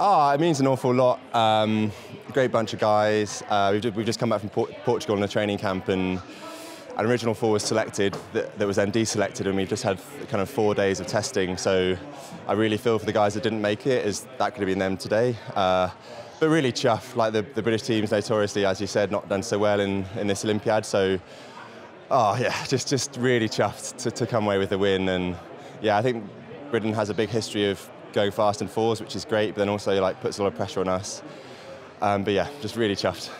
Oh, it means an awful lot. Um, great bunch of guys. Uh, we've, we've, just come back from Port Portugal in a training camp and an original four was selected that, that, was then deselected and we've just had kind of four days of testing. So I really feel for the guys that didn't make it as that could have been them today. Uh, but really chuffed, like the, the British team's notoriously, as you said, not done so well in, in this Olympiad. So, oh yeah, just, just really chuffed to, to come away with the win. And yeah, I think Britain has a big history of going fast in fours, which is great, but then also like puts a lot of pressure on us. Um, but yeah, just really chuffed.